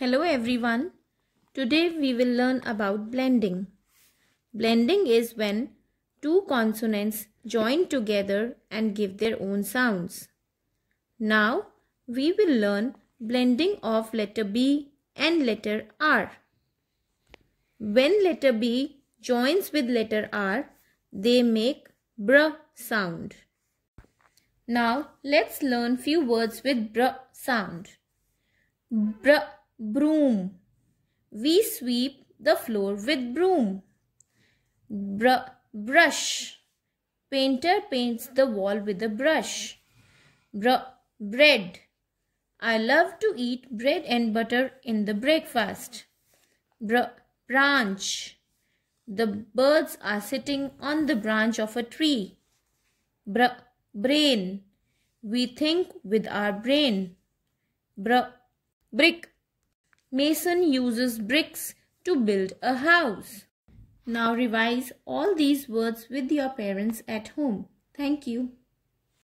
Hello everyone. Today we will learn about blending. Blending is when two consonants join together and give their own sounds. Now we will learn blending of letter B and letter R. When letter B joins with letter R, they make br sound. Now let's learn few words with br sound. Br broom. We sweep the floor with broom. Br brush. Painter paints the wall with a brush. Br bread. I love to eat bread and butter in the breakfast. Br branch. The birds are sitting on the branch of a tree. Br brain. We think with our brain. Br brick. Mason uses bricks to build a house. Now revise all these words with your parents at home. Thank you.